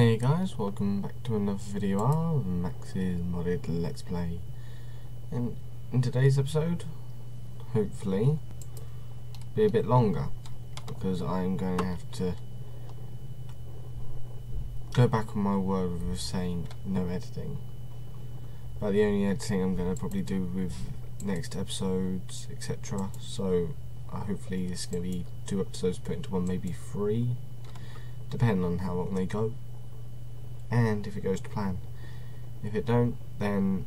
Hey guys, welcome back to another video of Max's Modded Let's Play. And in today's episode, hopefully, be a bit longer because I'm going to have to go back on my word with saying no editing. But the only editing I'm going to probably do with next episodes, etc. So uh, hopefully it's going to be two episodes put into one, maybe three, depending on how long they go and if it goes to plan. If it don't, then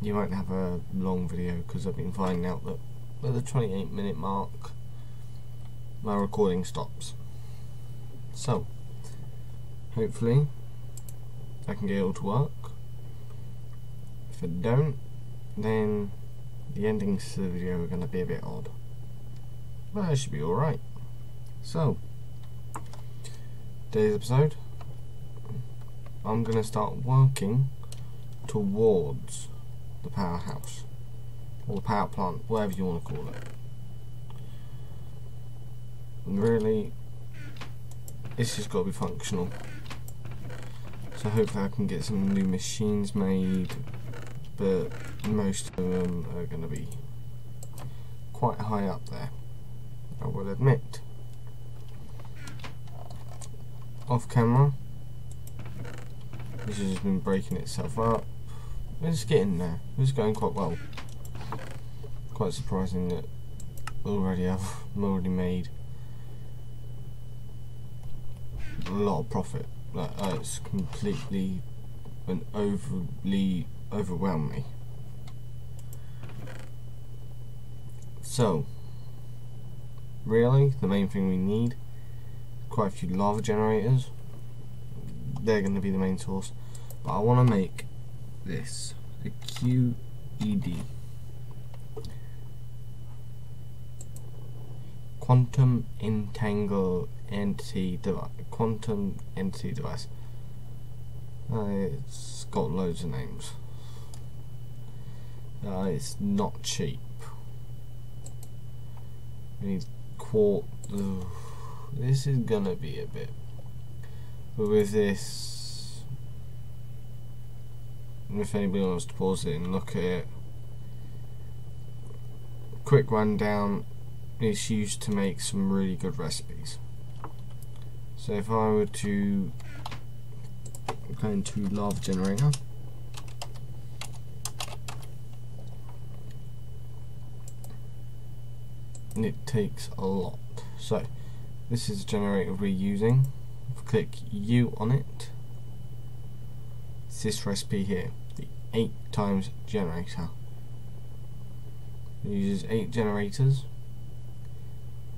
you won't have a long video because I've been finding out that at the 28 minute mark my recording stops. So, hopefully I can get it all to work. If it don't, then the endings to the video are going to be a bit odd. But it should be alright. So, today's episode I'm going to start working towards the powerhouse or the power plant, whatever you want to call it. And really, it's just got to be functional. So hopefully I can get some new machines made, but most of them are going to be quite high up there, I will admit. Off camera, this has been breaking itself up. It's getting there. It's going quite well. Quite surprising that already I've already made a lot of profit. Like uh, it's completely and overly overwhelmed me. So, really, the main thing we need quite a few lava generators they're going to be the main source. But I want to make this a QED. Quantum Entangle Entity Device. Quantum Entity Device. Uh, it's got loads of names. Uh, it's not cheap. We need quart. This is gonna be a bit but with this, if anybody wants to pause it and look at it, quick rundown, it's used to make some really good recipes. So if I were to go into lava generator, and it takes a lot. So this is generator we're using click U on it, it's this recipe here, the 8 times generator. It uses 8 generators,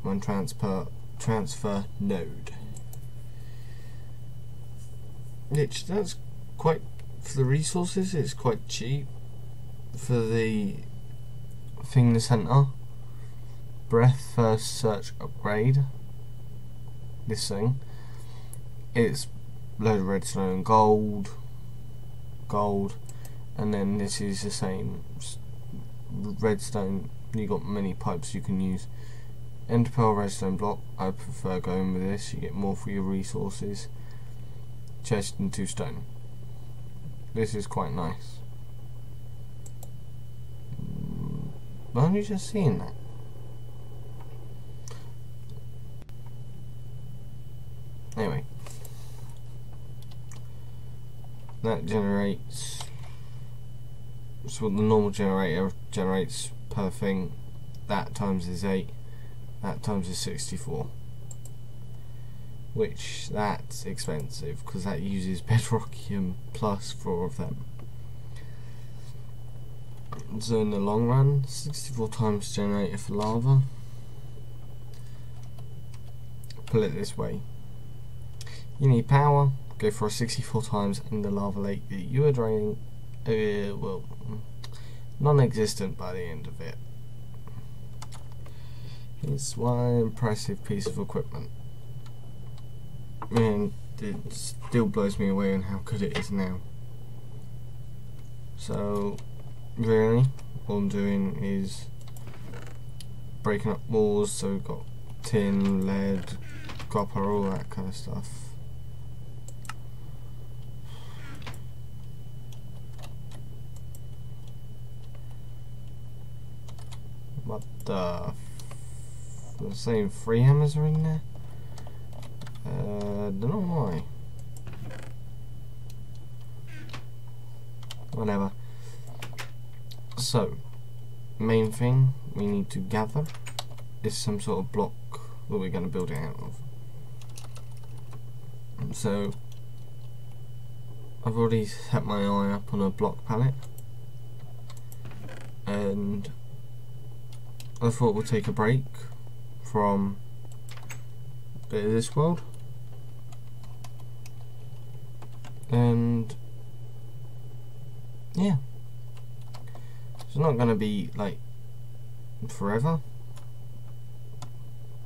one transfer, transfer node. Which, that's quite, for the resources, it's quite cheap. For the thing in the centre, breadth first search upgrade, this thing, it's load of redstone gold gold and then this is the same redstone you got many pipes you can use. Ender pearl redstone block I prefer going with this you get more for your resources. Chest and two stone. This is quite nice. Mm, why aren't you just seeing that? Anyway that generates so what the normal generator generates per thing that times is 8 that times is 64 which that's expensive because that uses bedrockium plus four of them. So in the long run 64 times generator for lava. Put it this way. You need power go for 64 times in the lava lake that you are draining, uh, well, non-existent by the end of it. It's one impressive piece of equipment. And it still blows me away on how good it is now. So, really, all I'm doing is breaking up walls, so we've got tin, lead, copper, all that kind of stuff What the? Same hammers are in there. Uh, don't know why. Whatever. So, main thing we need to gather is some sort of block that we're going to build it out of. So, I've already set my eye up on a block palette and I thought we'll take a break from a bit of this world. And yeah. It's not gonna be like forever.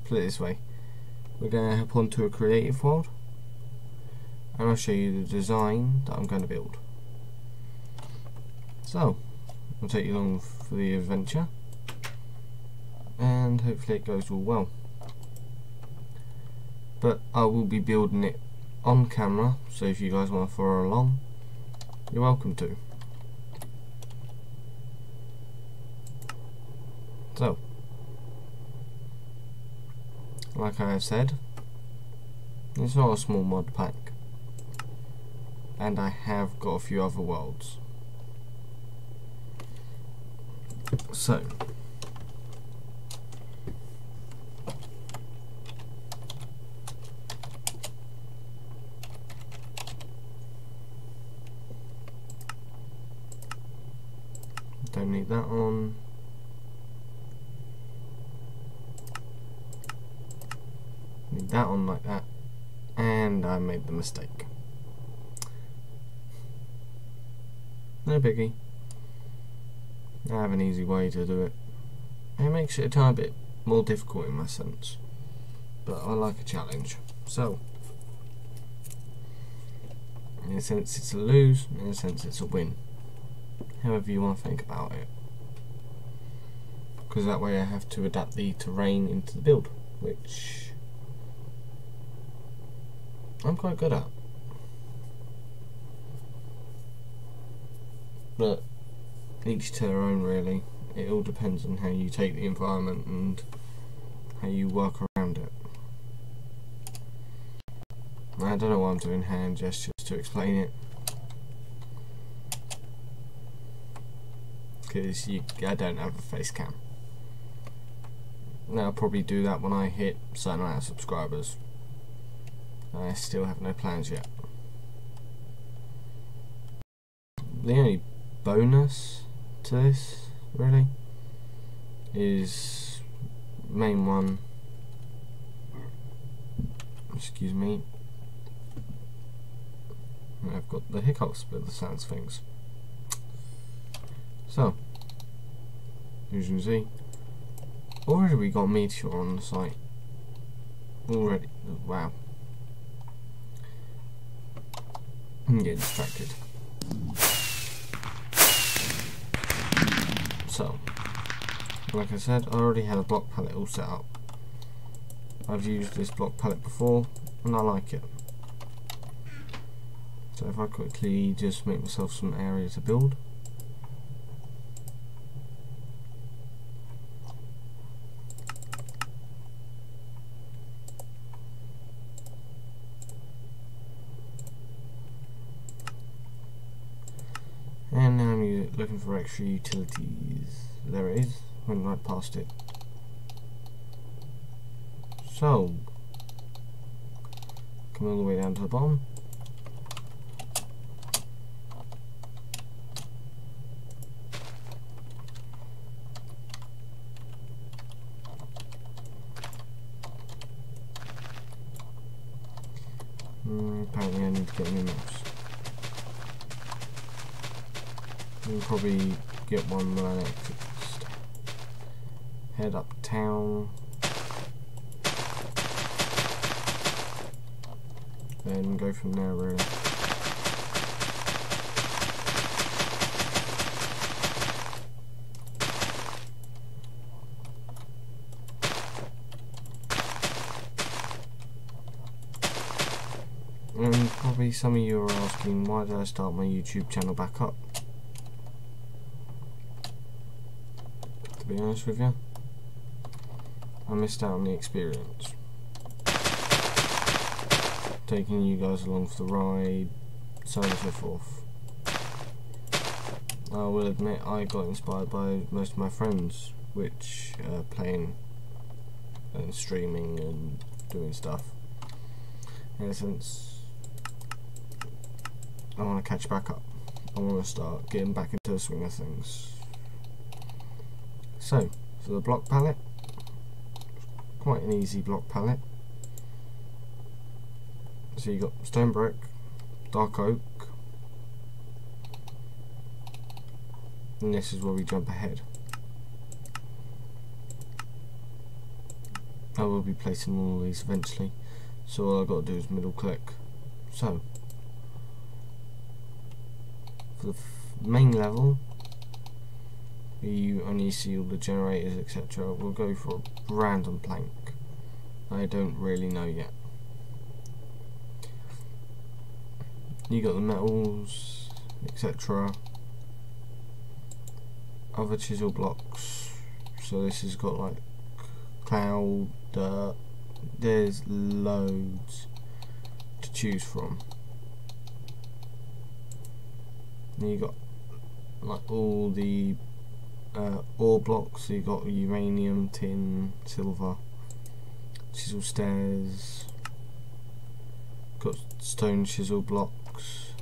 Put it this way. We're gonna hop onto a creative world. And I'll show you the design that I'm going to build. So I'll take you along for the adventure and hopefully it goes all well. But I will be building it on camera so if you guys want to follow along you're welcome to. So like I have said it's not a small mod pack and I have got a few other worlds. So that on. Need that on like that. And I made the mistake. No biggie. I have an easy way to do it. It makes it a tiny bit more difficult in my sense. But I like a challenge. So in a sense it's a lose in a sense it's a win however you want to think about it. Because that way I have to adapt the terrain into the build, which I'm quite good at. But each to their own really. It all depends on how you take the environment and how you work around it. I don't know why I'm doing hand gestures to explain it. Because I don't have a face cam. Now I'll probably do that when I hit certain amount of subscribers. I still have no plans yet. The only bonus to this, really, is main one. Excuse me. I've got the hiccups with the sounds things. So, as you can see, already we got Meteor on the site. Already, wow. I'm getting distracted. So, like I said, I already had a block palette all set up. I've used this block palette before, and I like it. So if I quickly just make myself some area to build. Looking for extra utilities. There it is. Went right past it. So, come all the way down to the bottom. Mm, apparently I need to get new maps. We'll probably get one when I next head uptown. Then go from there really. And probably some of you are asking why did I start my YouTube channel back up? be honest with you. I missed out on the experience. Taking you guys along for the ride, so on and so forth. I will admit I got inspired by most of my friends, which uh, playing and streaming and doing stuff. In a sense, I want to catch back up. I want to start getting back into the swing of things. So, for the block palette, quite an easy block palette. So you got stone brick, dark oak, and this is where we jump ahead. I will be placing all these eventually, so all I've got to do is middle click. So, for the main level, you only see all the generators etc. We'll go for a random plank. I don't really know yet. You got the metals, etc. Other chisel blocks. So this has got like cloud, dirt. There's loads to choose from. You got like all the uh, ore blocks. So you've got uranium, tin, silver, chisel stairs. Got stone chisel blocks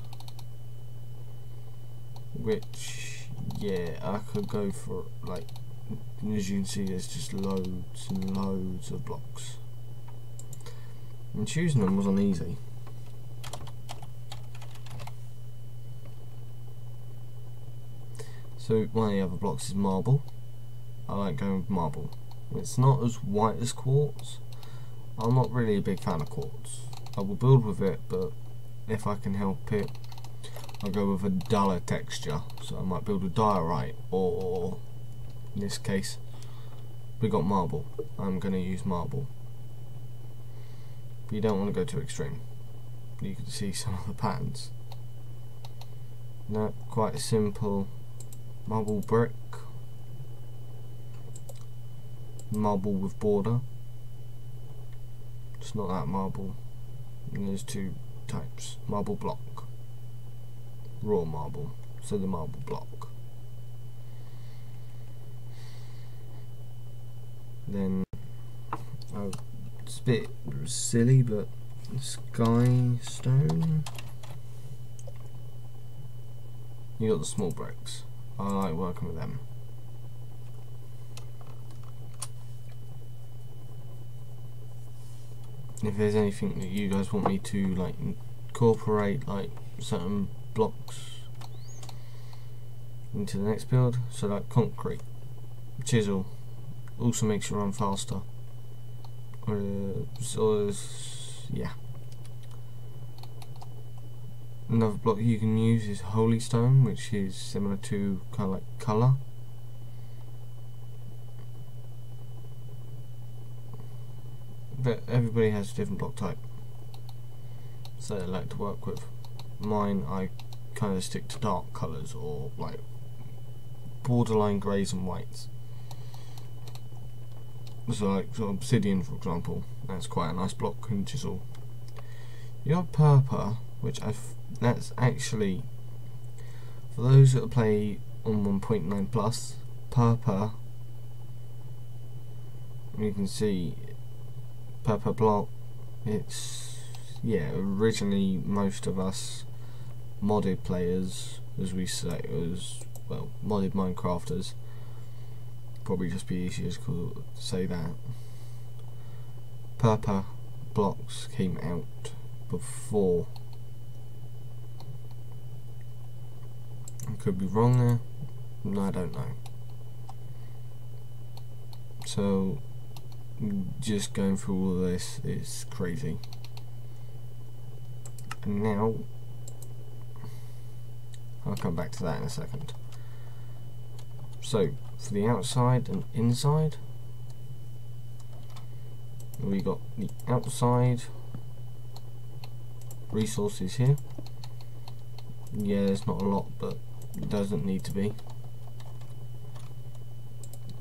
which yeah I could go for like as you can see there's just loads and loads of blocks and choosing them wasn't easy so one of the other blocks is marble. I like going with marble. It's not as white as quartz. I'm not really a big fan of quartz. I will build with it but if I can help it I'll go with a duller texture. So I might build a diorite or in this case we got marble. I'm going to use marble. But you don't want to go too extreme. You can see some of the patterns. Not quite simple marble brick marble with border it's not that marble and there's two types marble block raw marble, so the marble block. Then, oh, it's a bit silly, but sky stone. You got the small bricks. I like working with them. If there's anything that you guys want me to like incorporate, like certain blocks into the next build so like concrete chisel also makes you run faster uh, so yeah another block you can use is holy stone which is similar to kind of like color but everybody has a different block type so they like to work with mine I kind of stick to dark colours or like borderline greys and whites. So like obsidian for example, that's quite a nice block and chisel. You have purple, which I that's actually for those that play on 1.9 plus, purple you can see purple block it's yeah originally most of us modded players, as we say, as well, modded Minecrafters. Probably just be easier to say that. Purple blocks came out before. Could be wrong there. I don't know. So, just going through all this is crazy. And now I'll come back to that in a second. So, for the outside and inside, we got the outside resources here. Yeah, there's not a lot, but doesn't need to be.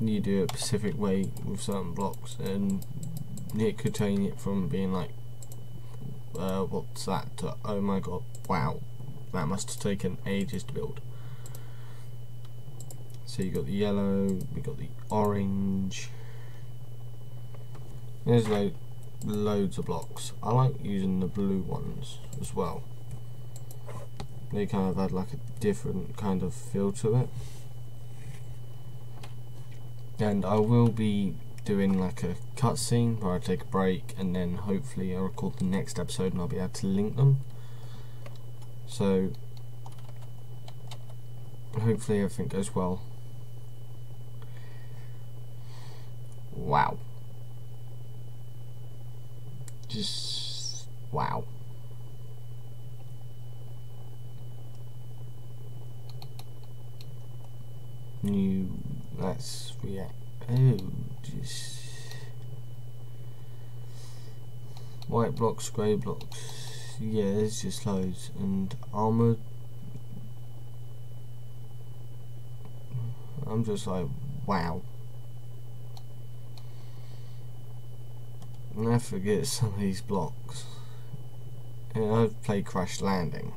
you do it a specific way with certain blocks and it could change it from being like uh, what's that to oh my god wow that must have taken ages to build. So you got the yellow we got the orange. There's like loads of blocks. I like using the blue ones as well they kind of add like a different kind of feel to it. And I will be doing like a cutscene where I take a break and then hopefully I'll record the next episode and I'll be able to link them. So hopefully everything goes well. Wow. Just wow new let's react. Oh just white blocks grey blocks. Yeah there's just loads. And armored I'm just like wow. And I forget some of these blocks. And I've played Crash Landing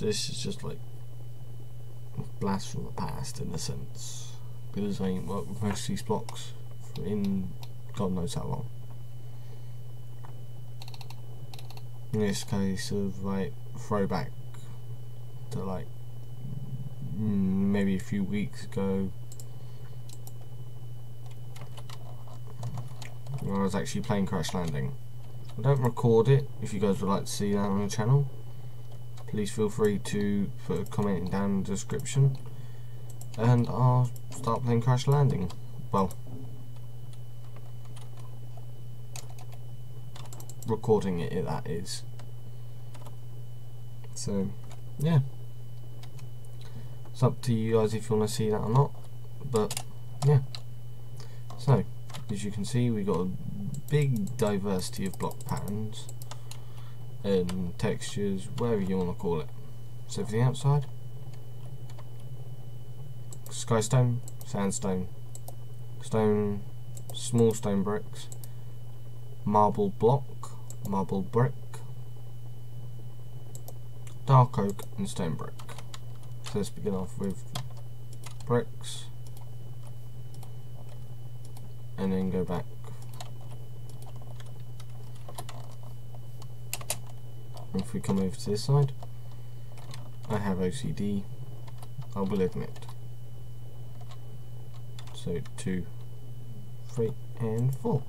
this is just like blast from the past in a sense because I ain't worked with most of these blocks in God knows how long. In this case of like throwback to like mm, maybe a few weeks ago I was actually playing Crash Landing. I don't record it if you guys would like to see that on the channel please feel free to put a comment down in the description and I'll start playing Crash Landing. Well, recording it, that is. So, yeah. It's up to you guys if you want to see that or not, but yeah. So, as you can see, we've got a big diversity of block patterns and textures, whatever you want to call it. So for the outside, skystone, sandstone, stone, small stone bricks, marble block, marble brick, dark oak and stone brick. So let's begin off with bricks and then go back if we come over to this side I have OCD I will admit. So two three and four.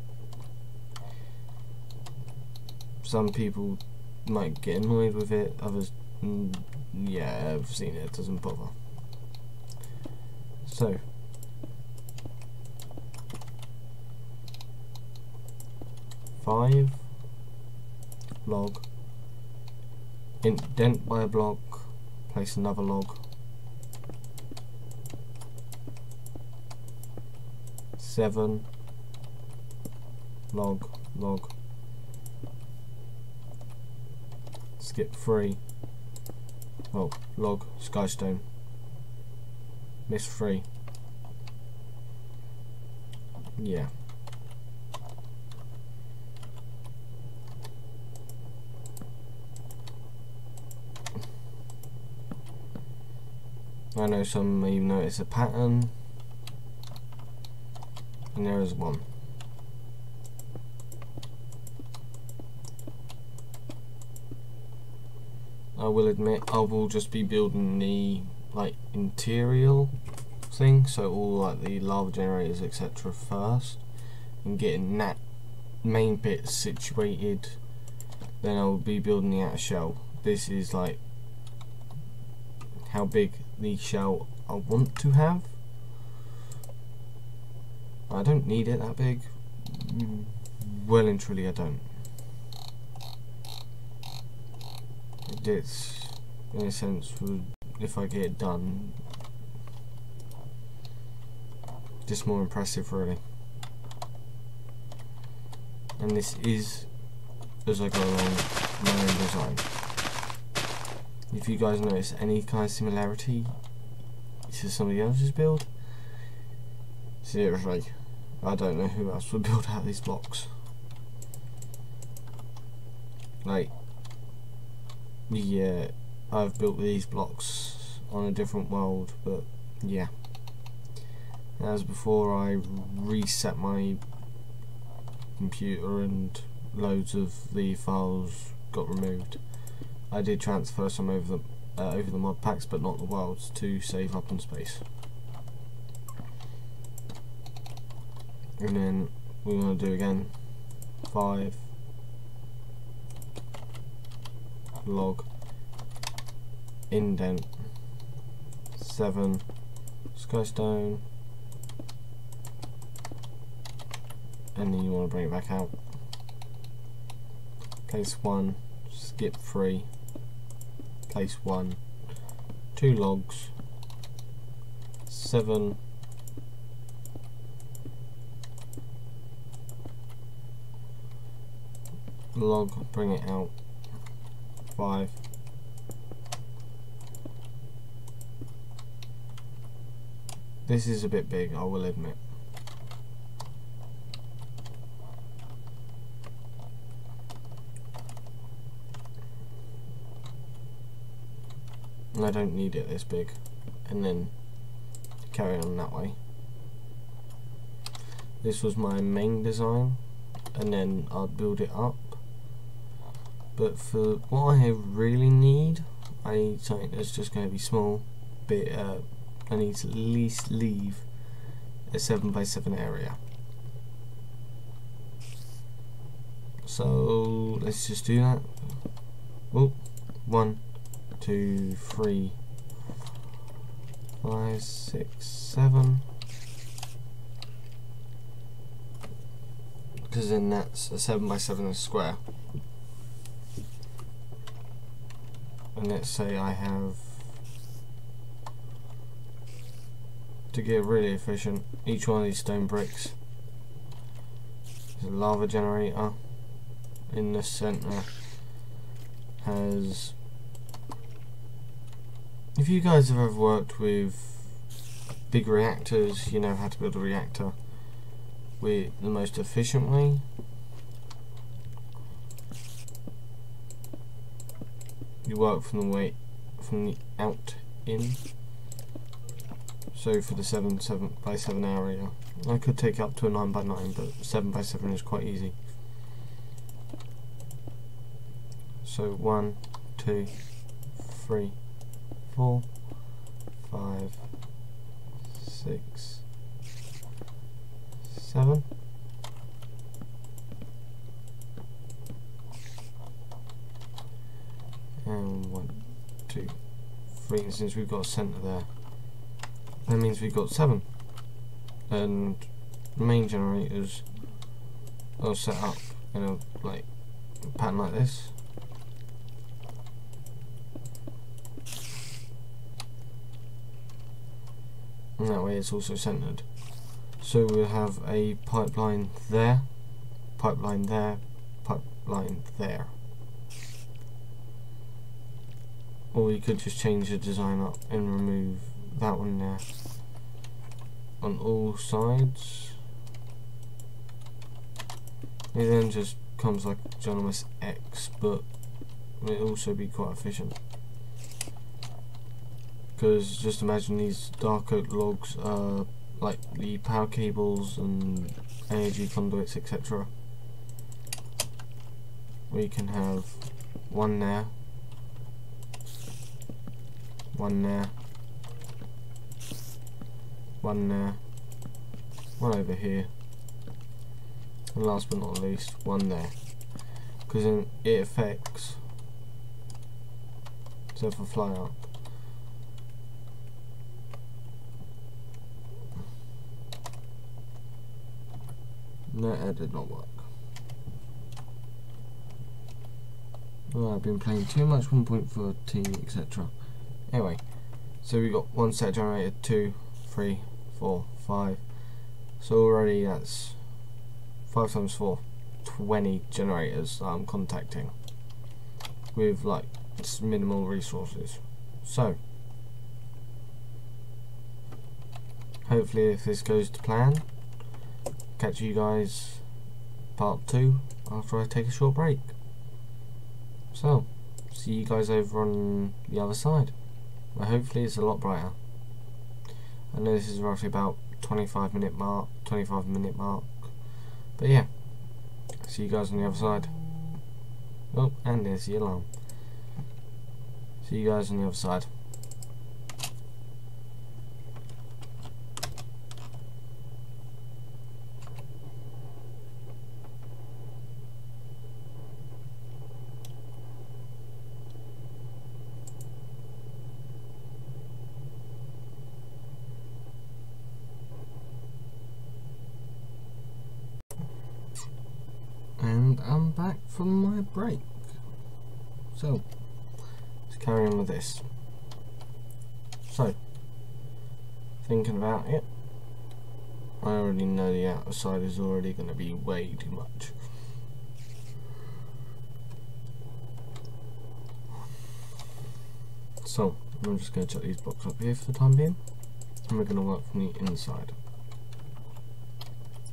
Some people might get annoyed with it others mm, yeah I've seen it, it doesn't bother. So five log indent by a block, place another log. Seven log log. Skip three. Oh, log, skystone. Miss three. Yeah. I know some may notice a pattern. And there is one. I will admit I will just be building the like interior thing so all like the lava generators etc first and getting that main bit situated. Then I will be building the outer shell. This is like how big the shell I want to have. I don't need it that big. Mm, well and truly I don't. It's, in a sense, if I get it done, just more impressive really. And this is, as I go along, my own design if you guys notice any kind of similarity to somebody else's build? Seriously, I don't know who else would build out these blocks. Like, yeah, I've built these blocks on a different world, but yeah. As before I reset my computer and loads of the files got removed. I did transfer some over the uh, over the mod packs, but not the worlds to save up on space. And then we want to do again? Five. Log. Indent. Seven. Skystone. And then you want to bring it back out. Place one skip three place one two logs seven log bring it out five this is a bit big I will admit I don't need it this big. And then carry on that way. This was my main design and then I'll build it up. But for what I really need I need something that's just going to be small but uh, I need to at least leave a 7x7 area. So let's just do that. Oh one two, three, five, six, seven. Because then that's a seven by seven square. And let's say I have to get really efficient, each one of these stone bricks is a lava generator in the center has if you guys have ever worked with big reactors, you know how to build a reactor with the most efficient way. You work from the way from the out in. So for the seven seven by seven area, I could take up to a nine by nine, but seven by seven is quite easy. So one, two, three four, five, six, seven. And one, two, three. And since we've got a centre there, that means we've got seven. And main generators are set up in a like pattern like this. And that way it's also centered. So we'll have a pipeline there pipeline there pipeline there. Or you could just change the design up and remove that one there on all sides. It then just comes like ginormous X but it'll also be quite efficient because just imagine these dark oak logs are like the power cables and energy conduits etc we can have one there. One there. One there. One over here. And last but not least one there. Because then it affects so if I fly up No, that did not work. Well, I've been playing too much 1.14, etc. Anyway, so we got one set generated, two, three, four, five. So already that's 5 times 4, 20 generators I'm contacting with like minimal resources. So, hopefully if this goes to plan, catch you guys part 2 after I take a short break. So, see you guys over on the other side, where hopefully it's a lot brighter. I know this is roughly about 25 minute mark, 25 minute mark, but yeah, see you guys on the other side. Oh, and there's the alarm. See you guys on the other side. and I'm back from my break. So, let's carry on with this. So, thinking about it, I already outside is already going to be way too much. So, I'm just going to chuck these blocks up here for the time being, and we're going to work from the inside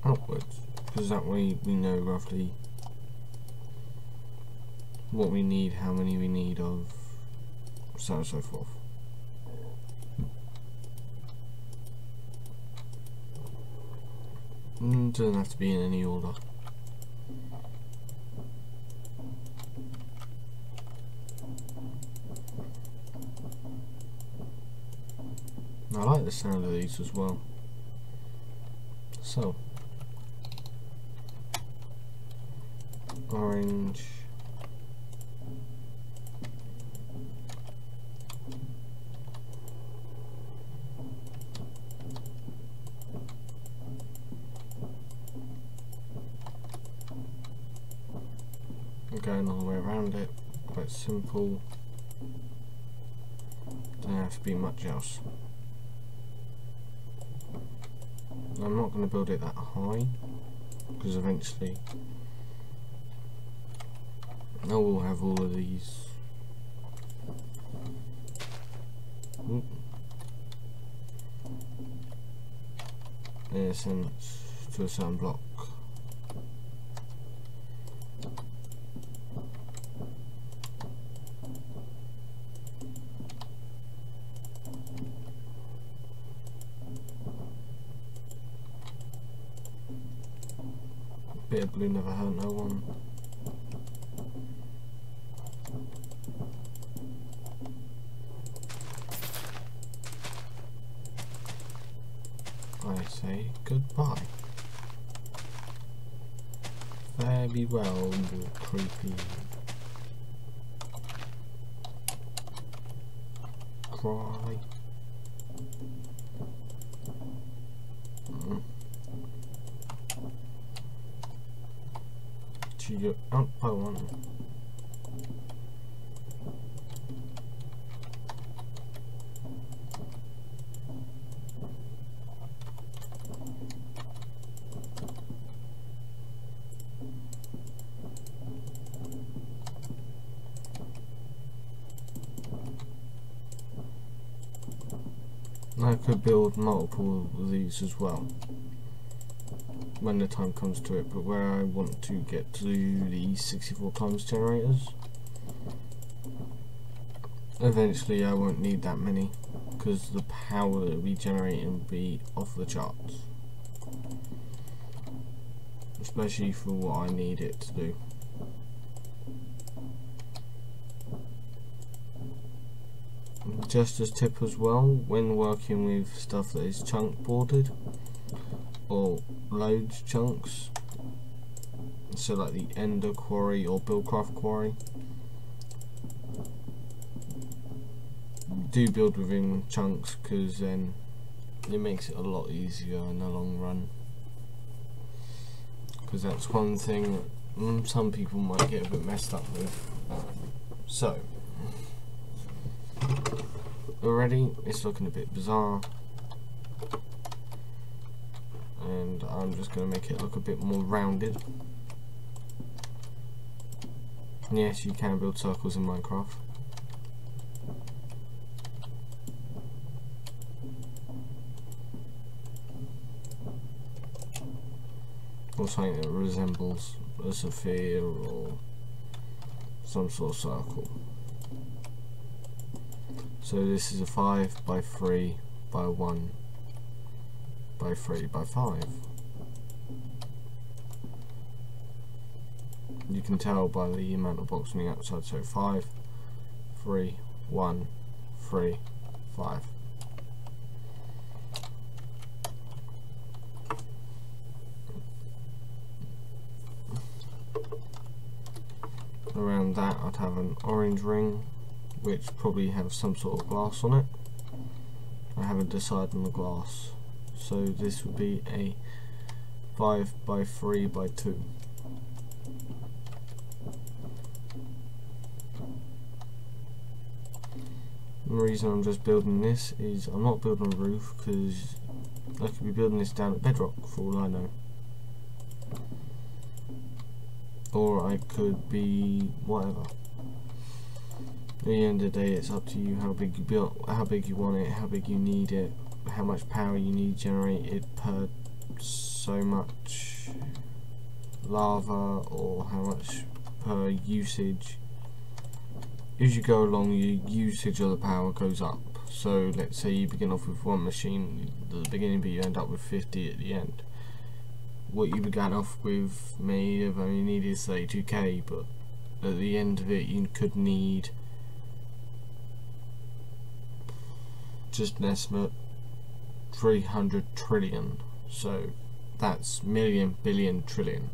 outwards because that way we know roughly what we need, how many we need of, so and so forth. Mm, doesn't have to be in any order. I like the sound of these as well. So, orange going all the way around it quite simple don't have to be much else I'm not going to build it that high because eventually I will have all of these. A sense, to a certain block. Bit of blue never hurt no one. say goodbye. Fare be well, you creepy cry. Mm. Gee, oh, I want. I build multiple of these as well when the time comes to it, but where I want to get to the 64 times generators, eventually I won't need that many because the power that will be generating will be off the charts, especially for what I need it to do. Just as tip as well when working with stuff that is chunk boarded or loads chunks so like the ender quarry or buildcraft quarry do build within chunks because then it makes it a lot easier in the long run. Because that's one thing that mm, some people might get a bit messed up with. So already. It's looking a bit bizarre. And I'm just going to make it look a bit more rounded. Yes, you can build circles in Minecraft. Or something that resembles a sphere or some sort of circle. So this is a 5 by 3 by 1 by 3 by 5. You can tell by the amount of blocks on the outside, so 5, 3, 1, 3, 5. Around that I'd have an orange ring which probably have some sort of glass on it. I haven't decided on the glass. So this would be a 5 by 3 by 2. The reason I'm just building this is I'm not building a roof because I could be building this down at bedrock for all I know. Or I could be whatever. At the end of the day it's up to you how big you build how big you want it, how big you need it, how much power you need generated per so much lava or how much per usage. As you go along your usage of the power goes up. So let's say you begin off with one machine at the beginning but you end up with 50 at the end. What you began off with may have only needed say 2k, but at the end of it you could need just an estimate 300 trillion so that's million billion trillion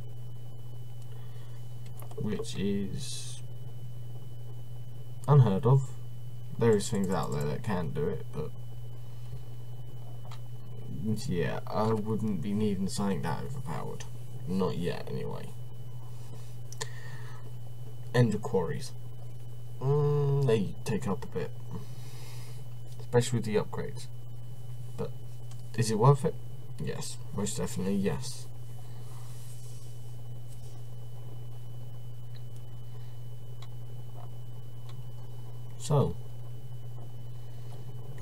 which is unheard of. There is things out there that can do it, but yeah, I wouldn't be needing something that overpowered. Not yet, anyway. Ender quarries. Mm, they take up a bit, especially with the upgrades. But is it worth it? Yes, most definitely yes. So,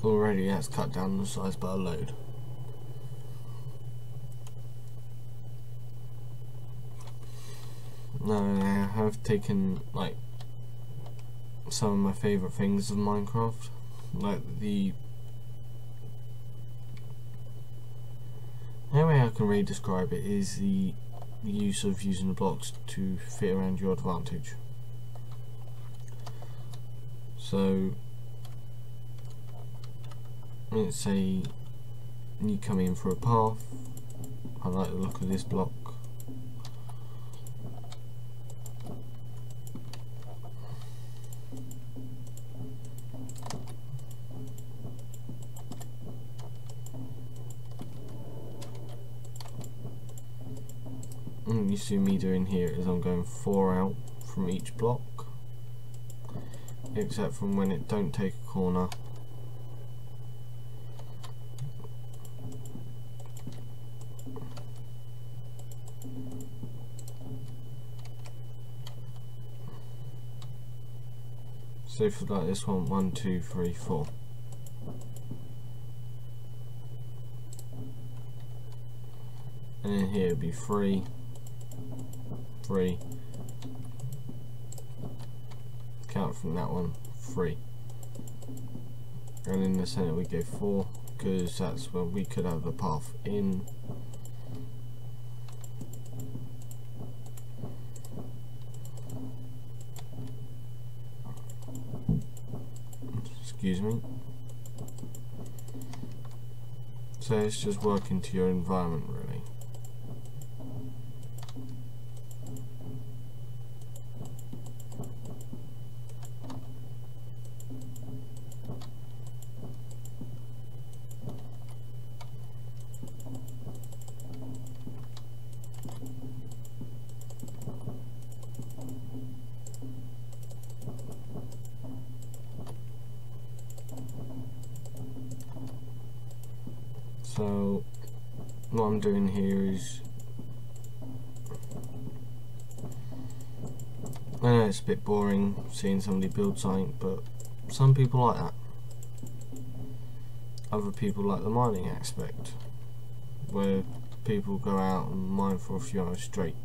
already that's cut down the size by a load. Now I have taken like some of my favourite things of Minecraft, like the only way I can really describe it is the use of using the blocks to fit around your advantage. So let's say you come in for a path. I like the look of this block. See me doing here is I'm going four out from each block except from when it don't take a corner. So for like this one one two three four. And then here would be three three count from that one, three. And in the center we go four, because that's where we could have the path in. Excuse me. So it's just working to your environment really. So what I'm doing here is I know it's a bit boring seeing somebody build something but some people like that. Other people like the mining aspect where people go out and mine for a few hours straight.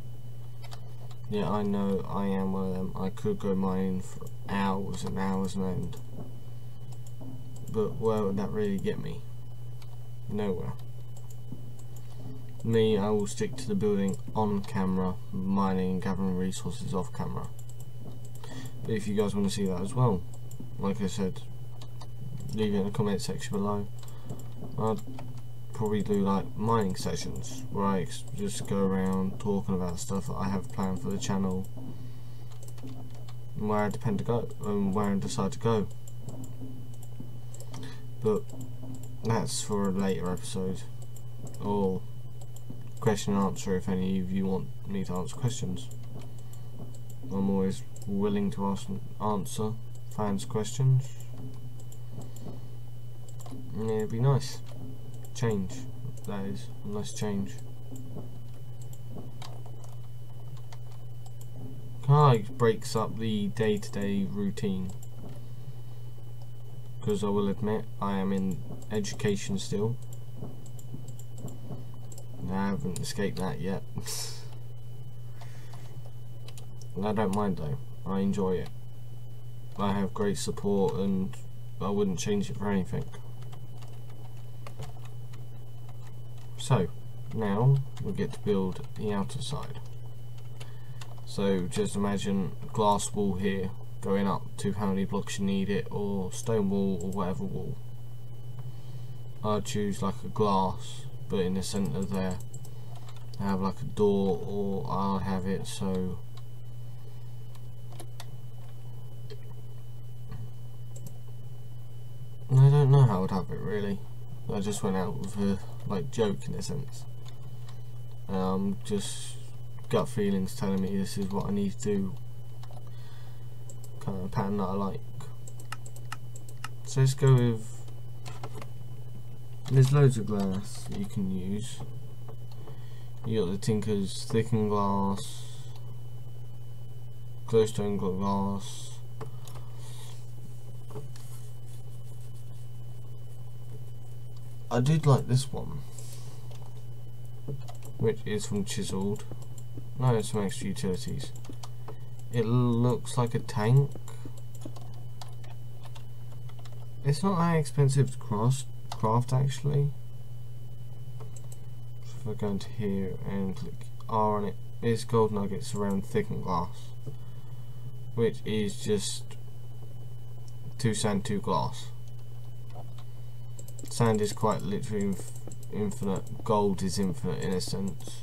Yeah, I know I am one of them. I could go mining for hours and hours and end. But where would that really get me? Nowhere. Me, I will stick to the building on camera, mining and gathering resources off camera. If you guys want to see that as well, like I said, leave it in the comment section below. I'd probably do like mining sessions where I just go around talking about stuff that I have planned for the channel and where I depend to go and where I decide to go. But that's for a later episode or question and answer if any of you want me to answer questions. I'm always willing to answer fans' questions. And it'd be nice. Change, that is. A Nice change. Kind of breaks up the day-to-day -day routine. Because I will admit, I am in education still. I haven't escaped that yet. And I don't mind though. I enjoy it. I have great support and I wouldn't change it for anything. So, now we get to build the outer side. So just imagine glass wall here going up to how many blocks you need it or stone wall or whatever wall. I'll choose like a glass but in the centre there I have like a door or I'll have it so I don't know how I'd have it really. I just went out with a like joke in a sense. Um, just gut feelings telling me this is what I need to do. Kind of pattern that I like. So let's go with. There's loads of glass you can use. You got the Tinker's thickened glass, glowstone glass, I did like this one, which is from Chiseled. No, it's some extra utilities. It looks like a tank. It's not that expensive to cross, craft actually. So if I go into here and click R on it, it's gold nuggets around thickened glass, which is just two sand, two glass. Sand is quite literally inf infinite. Gold is infinite in a sense.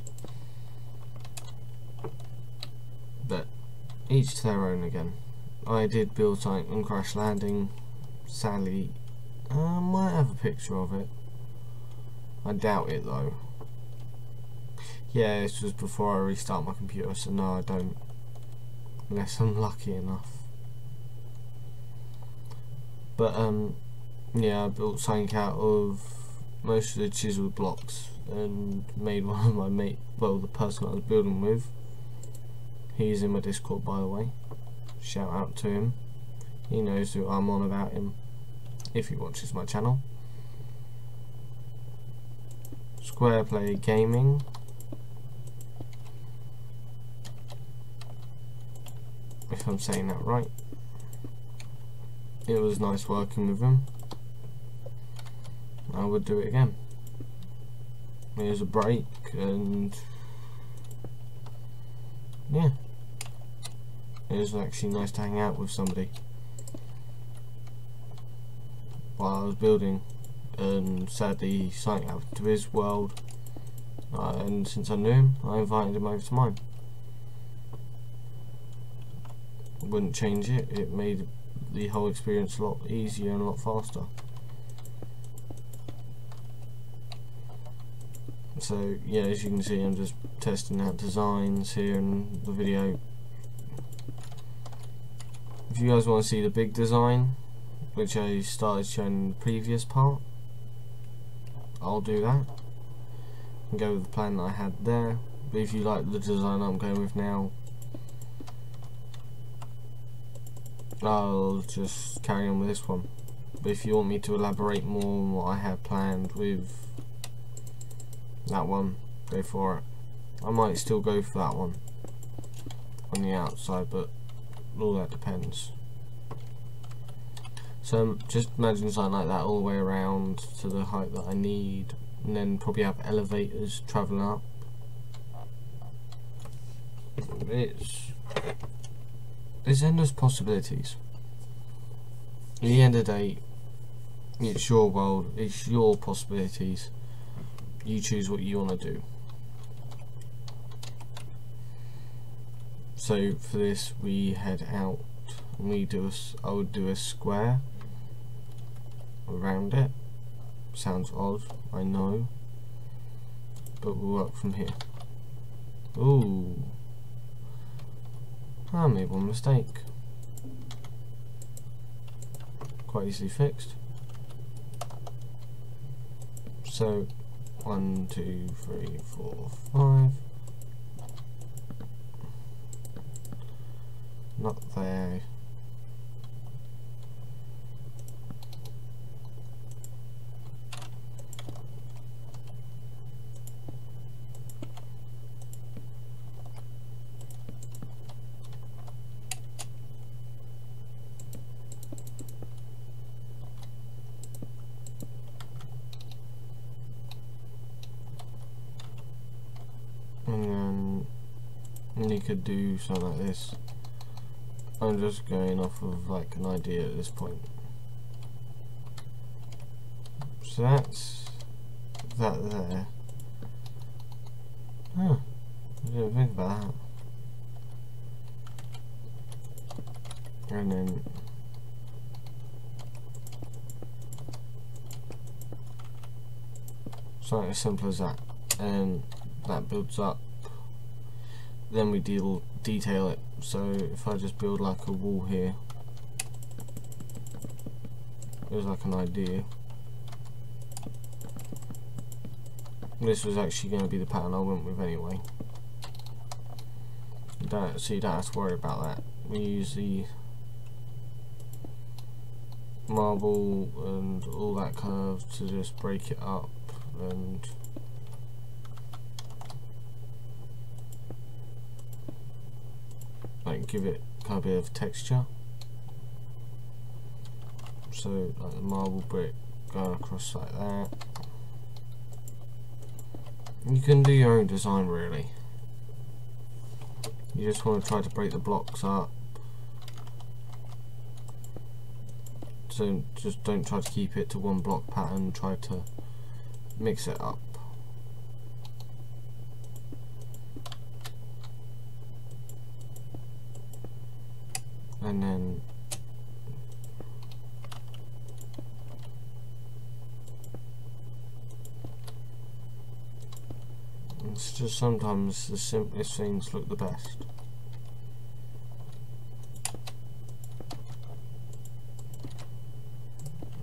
But each to their own again. I did build something on Crash Landing. Sadly, I might have a picture of it. I doubt it though. Yeah, this was before I restart my computer, so no I don't. Unless I'm lucky enough. But um yeah, I built something out of most of the chiseled blocks and made one of my mate, well, the person I was building with. He's in my Discord, by the way. Shout out to him. He knows who I'm on about him if he watches my channel. Square Play Gaming. If I'm saying that right. It was nice working with him. I would do it again. Here's a break and yeah. It was actually nice to hang out with somebody while I was building and sadly something happened to his world uh, and since I knew him I invited him over to mine. Wouldn't change it, it made the whole experience a lot easier and a lot faster. So yeah as you can see I'm just testing out designs here in the video. If you guys want to see the big design which I started showing in the previous part I'll do that. And go with the plan that I had there. But if you like the design I'm going with now I'll just carry on with this one. But if you want me to elaborate more on what I have planned with that one go for it. I might still go for that one on the outside, but all that depends. So um, just imagine something like that all the way around to the height that I need, and then probably have elevators travelling up. It's there's endless possibilities. At the end of the day, it's your world, it's your possibilities. You choose what you want to do. So for this, we head out. And we do a, I would do a square around it. Sounds odd, I know. But we'll work from here. Ooh. Ah, I made one mistake. Quite easily fixed. So, one, two, three, four, five. Not there. You could do something like this. I'm just going off of like an idea at this point. So that's that there. Huh. I didn't think about that. And then something as simple as that. And that builds up then we deal detail it. So if I just build like a wall here. There's like an idea. This was actually going to be the pattern I went with anyway. Don't, so you don't have to worry about that. We use the marble and all that curve to just break it up and like give it kind of a bit of texture. So like the marble brick going across like that. You can do your own design really. You just want to try to break the blocks up. So just don't try to keep it to one block pattern. Try to mix it up and then it's just sometimes the simplest things look the best.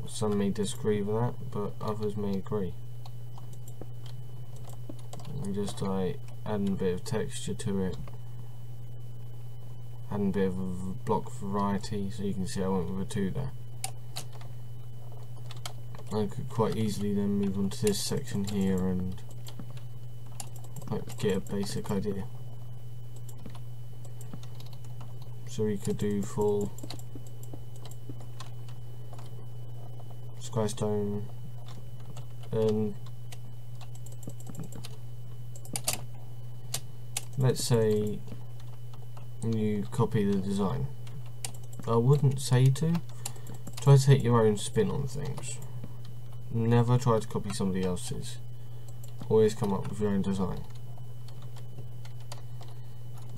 Some may disagree with that but others may agree. And just like adding a bit of texture to it a bit of a block variety so you can see I went with a 2 there. I could quite easily then move on to this section here and like, get a basic idea. So we could do full skystone and let's say you copy the design. I wouldn't say to. Try to take your own spin on things. Never try to copy somebody else's. Always come up with your own design.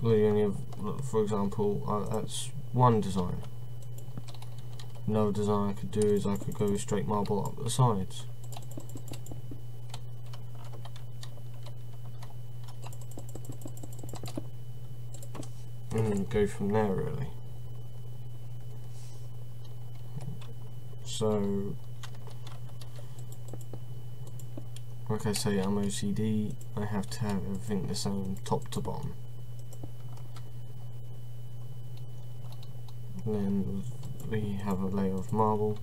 Have, for example, uh, that's one design. Another design I could do is I could go straight marble up the sides. And go from there really. So, like I say, I'm OCD, I have to have everything the same top to bottom. And then we have a layer of marble.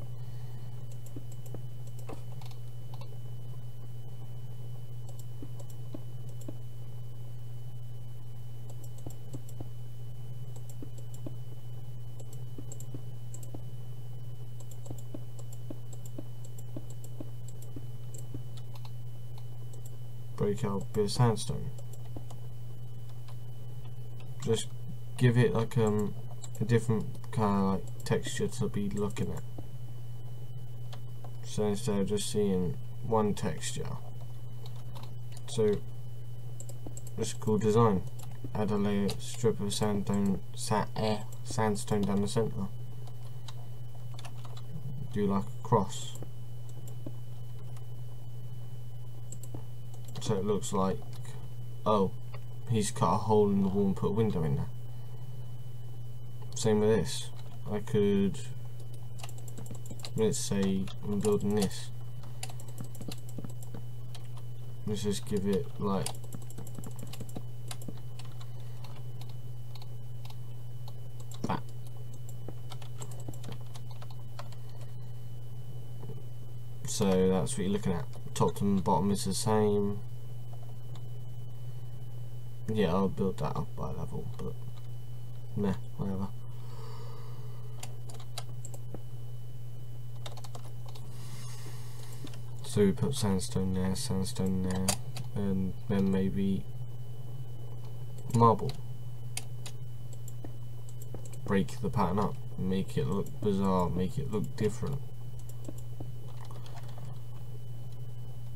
A bit of sandstone. Just give it like um a different kind of like texture to be looking at. So instead of just seeing one texture. So it's cool design. Add a layer strip of sandstone sa sandstone down the centre. Do like a cross. So it looks like oh he's cut a hole in the wall and put a window in there. Same with this. I could let's say I'm building this. Let's just give it like that. So that's what you're looking at. Top and bottom is the same. Yeah, I'll build that up by level, but meh, whatever. So we put sandstone there, sandstone there, and then maybe marble. Break the pattern up, make it look bizarre, make it look different.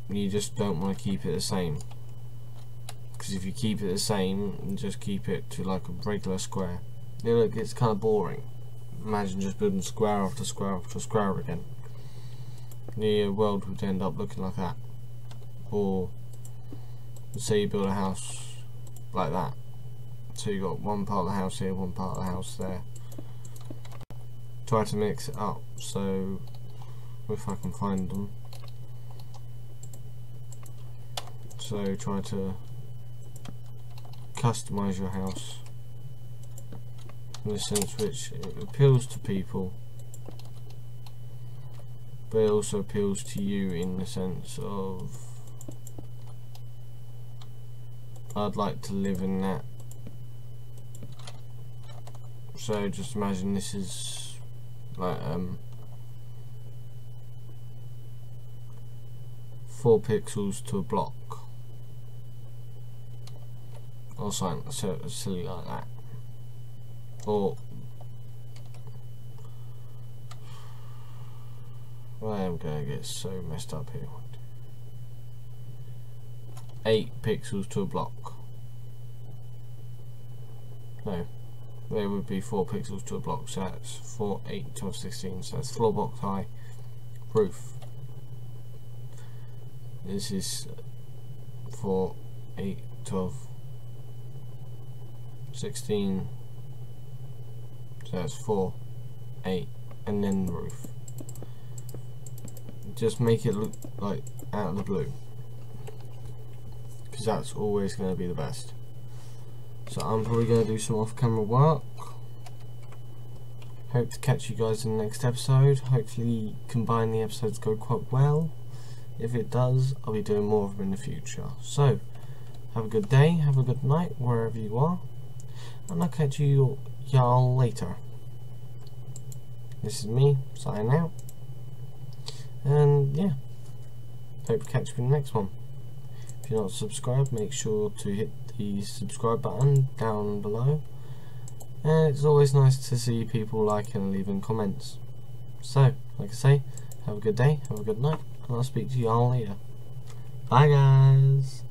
You just don't want to keep it the same. Because if you keep it the same, and just keep it to like a regular square, you know, it's kind of boring. Imagine just building square after square after square again the world would end up looking like that. Or say you build a house like that. So you got one part of the house here, one part of the house there. Try to mix it up so if I can find them. So try to customize your house. In the sense which it appeals to people but it also appeals to you in the sense of I'd like to live in that. So just imagine this is like um four pixels to a block or something so silly like that or I am going to get so messed up here. 8 pixels to a block. No, there would be 4 pixels to a block, so that's 4, 8, 12, 16, so that's floor box high roof. This is 4, 8, 12, 16, so that's 4, 8, and then the roof. Just make it look like out of the blue. Because that's always going to be the best. So I'm probably going to do some off camera work. Hope to catch you guys in the next episode. Hopefully combine the episodes go quite well. If it does I'll be doing more of them in the future. So have a good day. Have a good night wherever you are and I'll catch you y'all later this is me signing out and yeah, hope to catch you in the next one. If you're not subscribed, make sure to hit the subscribe button down below. And it's always nice to see people liking and leaving comments. So, like I say, have a good day, have a good night, and I'll speak to you all later. Bye guys!